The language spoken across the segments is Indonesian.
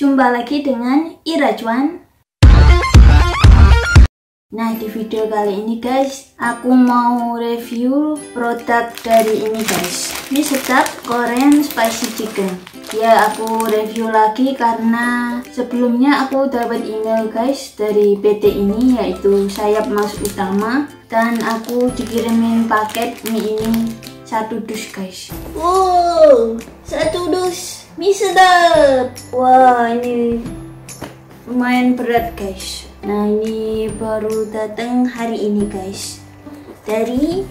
Jumpa lagi dengan Ira Cuan. Nah, di video kali ini guys, aku mau review produk dari ini guys. Ini sedap Korean Spicy Chicken. Ya, aku review lagi karena sebelumnya aku dapat email guys dari PT ini yaitu Sayap Mas Utama dan aku dikirimin paket mie ini satu dus guys. Wow, satu dus mie sedap wah ini lumayan berat guys. Nah ini baru datang hari ini guys. Dari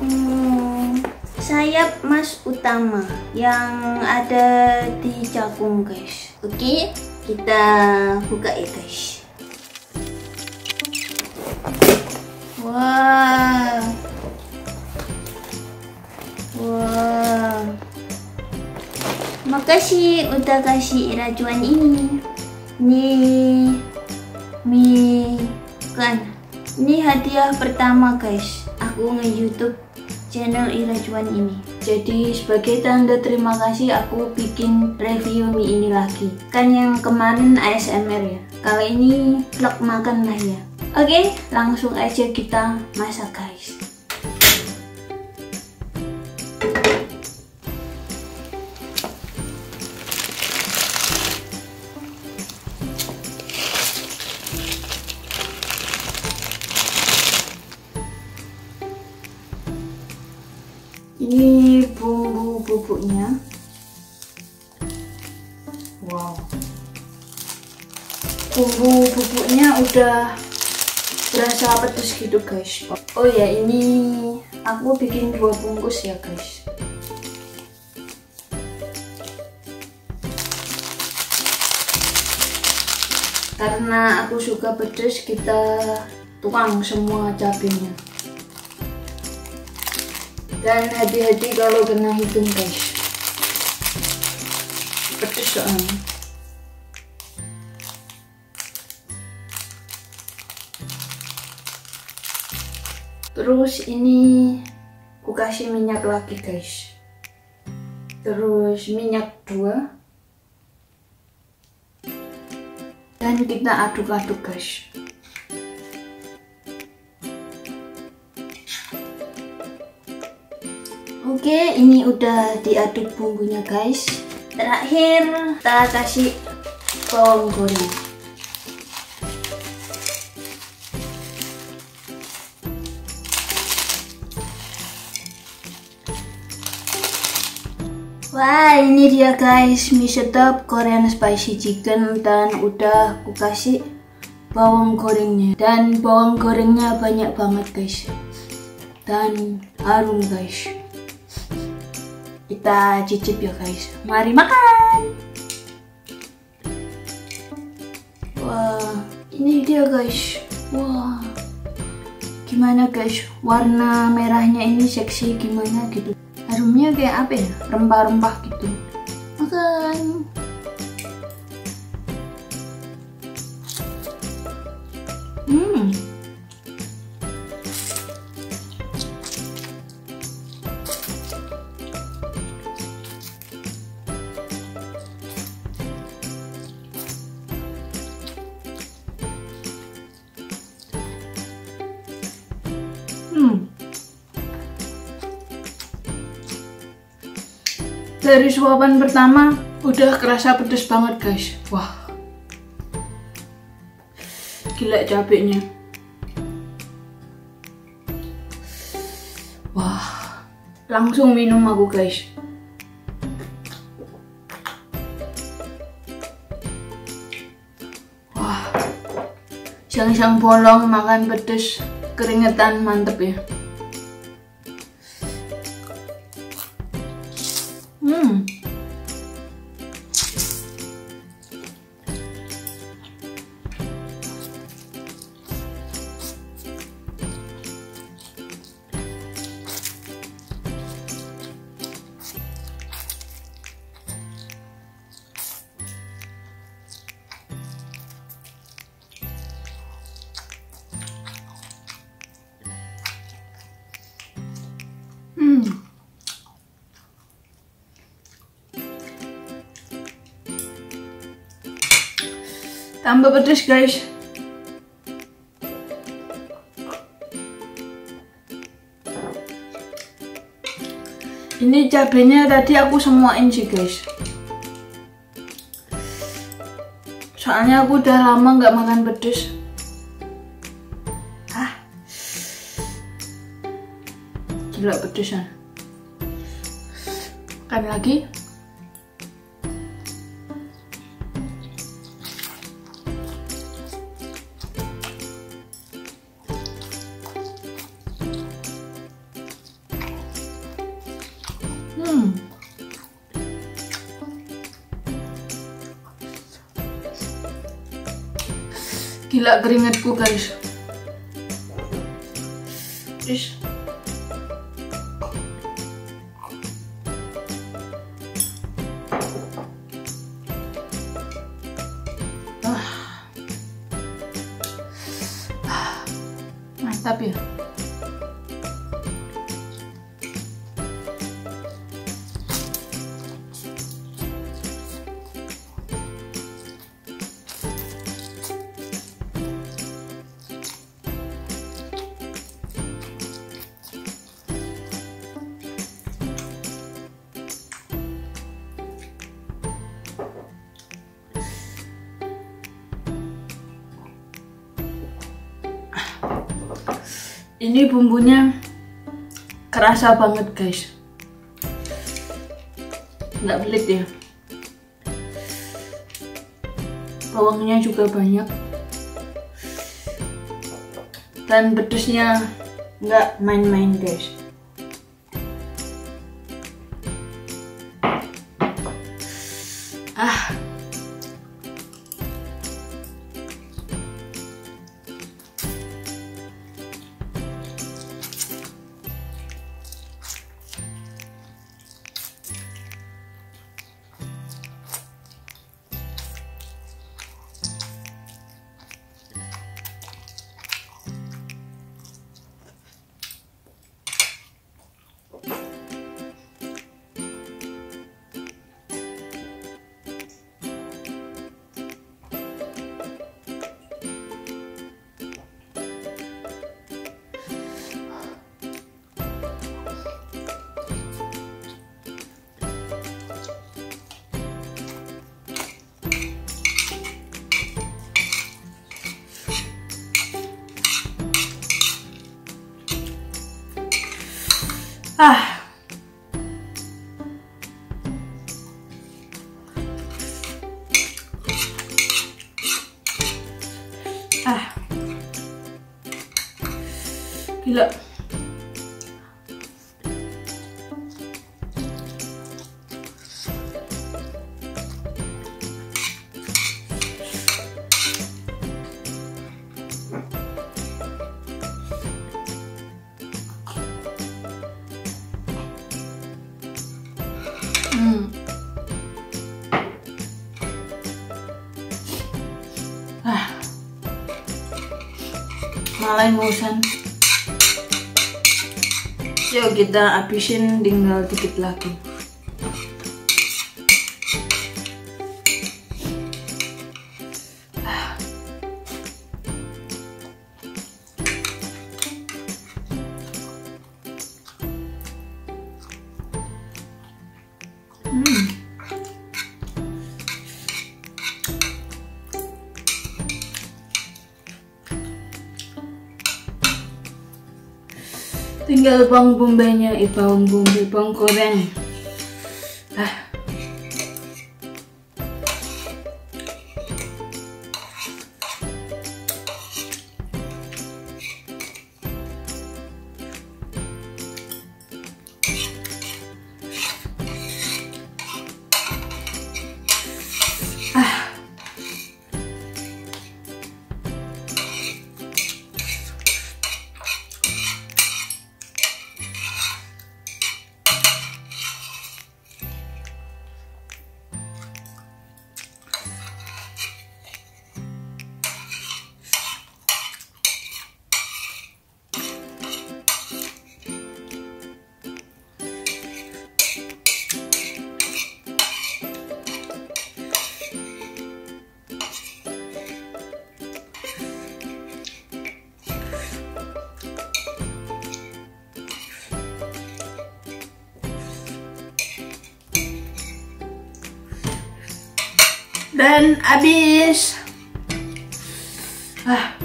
hmm, sayap mas utama yang ada di Cakung guys. Oke kita buka ya guys. Wah. Wah Makasih udah kasih racuan ini. Nih, mi kan. Ini hadiah pertama guys. Aku nge-youtube channel Irajuan ini. Jadi sebagai tanda terima kasih aku bikin review mie ini lagi. Kan yang kemarin ASMR ya. Kali ini vlog makan lah ya. Oke, langsung aja kita masak guys. Wow. Bumbu bubuknya udah berasa pedes gitu guys. Oh ya ini aku bikin dua bungkus ya guys. Karena aku suka pedes kita tuang semua cabenya. Dan hati-hati kalau kena hidung guys soalnya terus ini aku kasih minyak lagi guys. Terus minyak dua. Dan kita aduk-aduk guys. Oke, ini udah diaduk bumbunya guys. Terakhir kita kasih bawang goreng. Wah, ini dia guys, mie sedap Korean spicy chicken dan udah aku kasih bawang gorengnya. Dan bawang gorengnya banyak banget guys. Dan harum guys kita cicip ya guys. Mari makan. Wah ini dia guys. Wah gimana guys? Warna merahnya ini seksi gimana gitu? Harumnya kayak apa ya? Rempah-rempah gitu. Makan. Hmm dari suapan pertama udah kerasa pedes banget guys. Wah. Gila cabenya wah. Langsung minum aku guys. Wah. Siang-siang bolong makan pedes keringetan mantep ya tambah pedes guys. Ini cabenya tadi aku semuain sih guys. Soalnya aku udah lama nggak makan pedes. Ah. Gila pedesan. Kan lagi Hmm. Gila keringatku guys. Ish. Ah. Ah. Mantap ya. Ini bumbunya kerasa banget guys. Nggak pelit ya? Bawangnya juga banyak. Dan pedesnya nggak main-main guys Ah. Malah ngusan. Yuk kita habisin tinggal dikit lagi. Hmm. Tinggal bawang bombay-nya, eh bawang bombay, bawang goreng. Dan habis ah.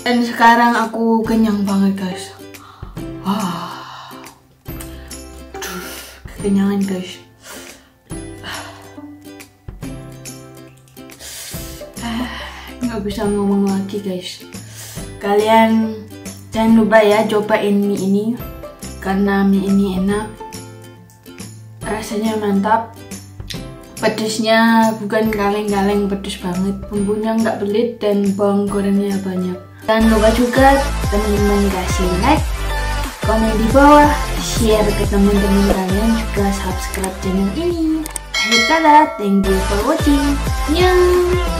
Dan sekarang aku kenyang banget guys. Ah. Kekenyangan guys. Ah, nggak bisa ngomong lagi guys. Kalian jangan lupa ya cobain mie ini. Karena mie ini enak. Rasanya mantap. Pedesnya bukan kaleng-kaleng pedes banget. Bumbunya nggak pelit dan bawang gorengnya banyak. Jangan lupa juga teman-teman kasih like komen di bawah share ke teman-teman kalian juga subscribe channel ini. Akhir kata thank you for watching. Annyeong